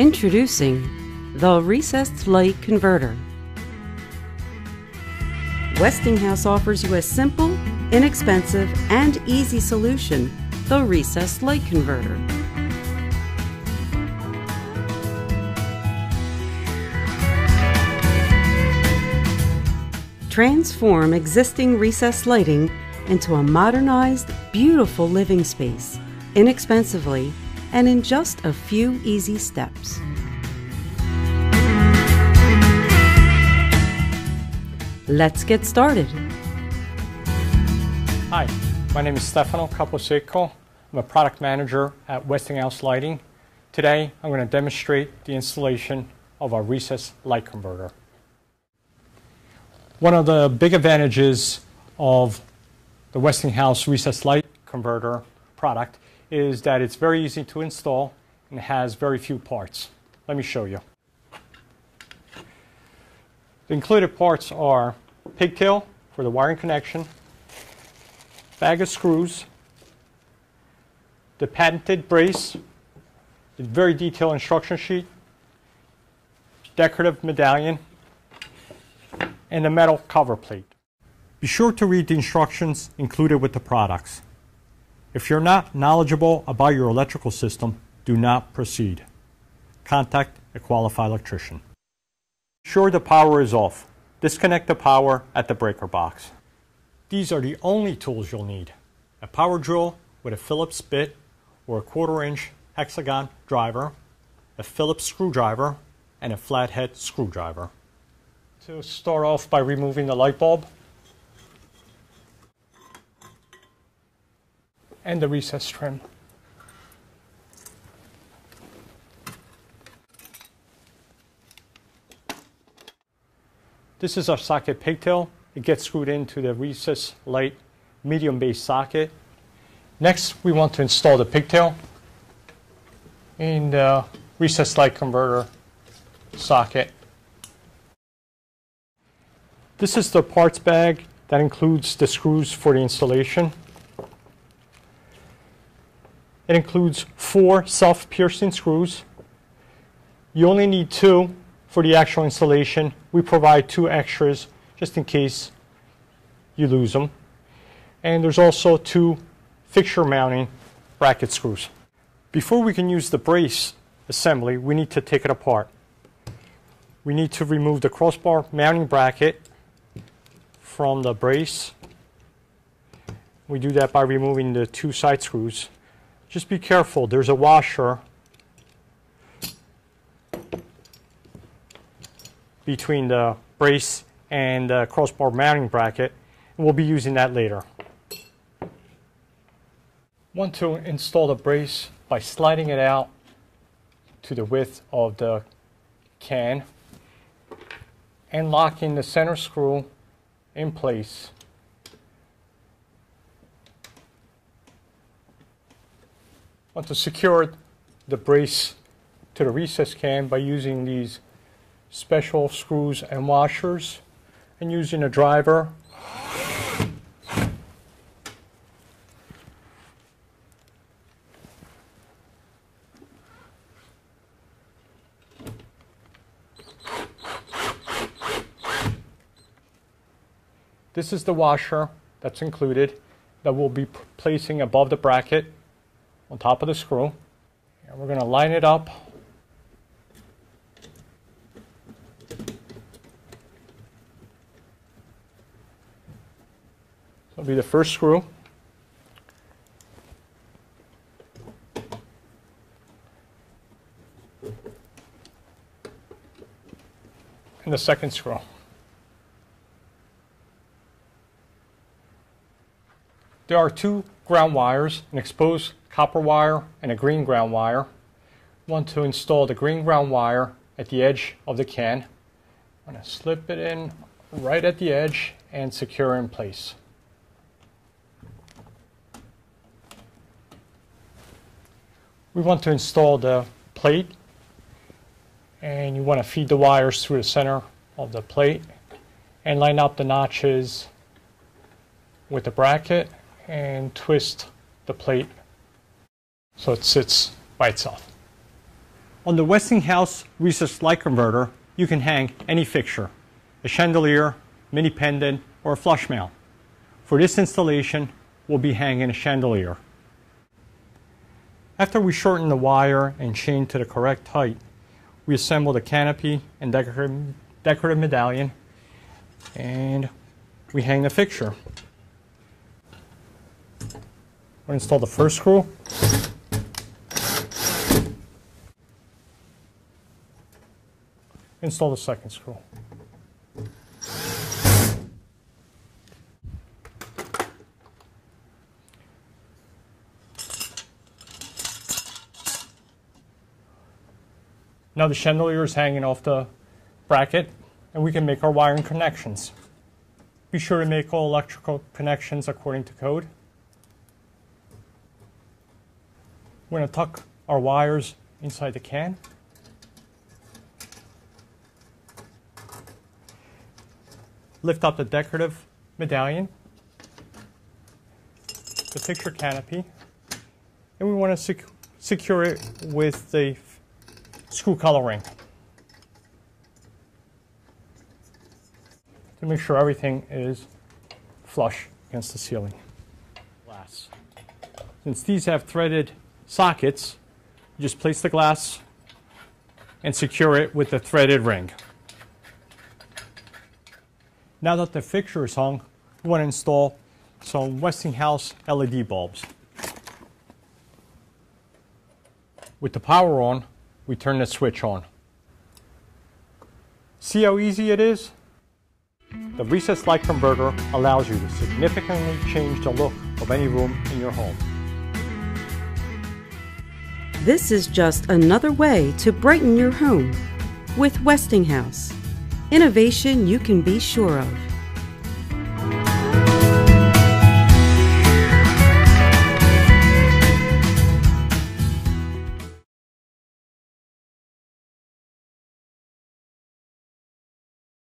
Introducing the Recessed Light Converter. Westinghouse offers you a simple, inexpensive, and easy solution the Recessed Light Converter. Transform existing recessed lighting into a modernized, beautiful living space inexpensively and in just a few easy steps. Let's get started. Hi, my name is Stefano Caposeco. I'm a product manager at Westinghouse Lighting. Today, I'm going to demonstrate the installation of our recessed light converter. One of the big advantages of the Westinghouse recessed light converter product is that it's very easy to install and has very few parts. Let me show you. The included parts are pigtail for the wiring connection, bag of screws, the patented brace, the very detailed instruction sheet, decorative medallion, and a metal cover plate. Be sure to read the instructions included with the products. If you're not knowledgeable about your electrical system, do not proceed. Contact a qualified electrician. Sure the power is off. Disconnect the power at the breaker box. These are the only tools you'll need. A power drill with a Phillips bit or a quarter inch hexagon driver, a Phillips screwdriver, and a flathead screwdriver. To start off by removing the light bulb, and the recess trim. This is our socket pigtail. It gets screwed into the recess light medium base socket. Next, we want to install the pigtail in the recess light converter socket. This is the parts bag that includes the screws for the installation. It includes four self-piercing screws. You only need two for the actual installation. We provide two extras just in case you lose them. And there's also two fixture mounting bracket screws. Before we can use the brace assembly, we need to take it apart. We need to remove the crossbar mounting bracket from the brace. We do that by removing the two side screws. Just be careful, there's a washer between the brace and the crossbar mounting bracket, and we'll be using that later. Want to install the brace by sliding it out to the width of the can and locking the center screw in place want to secure the brace to the recess can by using these special screws and washers and using a driver. This is the washer that's included that we'll be placing above the bracket on top of the screw. And we're going to line it up. That'll be the first screw. And the second screw. There are two ground wires, an exposed copper wire and a green ground wire. want to install the green ground wire at the edge of the can. I'm going to slip it in right at the edge and secure in place. We want to install the plate and you want to feed the wires through the center of the plate and line up the notches with the bracket and twist the plate so it sits by itself. On the Westinghouse recessed light converter, you can hang any fixture, a chandelier, mini pendant, or a flush mount. For this installation, we'll be hanging a chandelier. After we shorten the wire and chain to the correct height, we assemble the canopy and decorative, decorative medallion, and we hang the fixture. Install the first screw. Install the second screw. Now the chandelier is hanging off the bracket and we can make our wiring connections. Be sure to make all electrical connections according to code. We're going to tuck our wires inside the can. Lift up the decorative medallion, the fixture canopy, and we want to sec secure it with the screw collar ring to make sure everything is flush against the ceiling. Glass. Since these have threaded sockets, just place the glass and secure it with the threaded ring. Now that the fixture is hung, we want to install some Westinghouse LED bulbs. With the power on, we turn the switch on. See how easy it is? The recessed light converter allows you to significantly change the look of any room in your home. This is just another way to brighten your home with Westinghouse. Innovation you can be sure of.